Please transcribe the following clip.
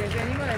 です。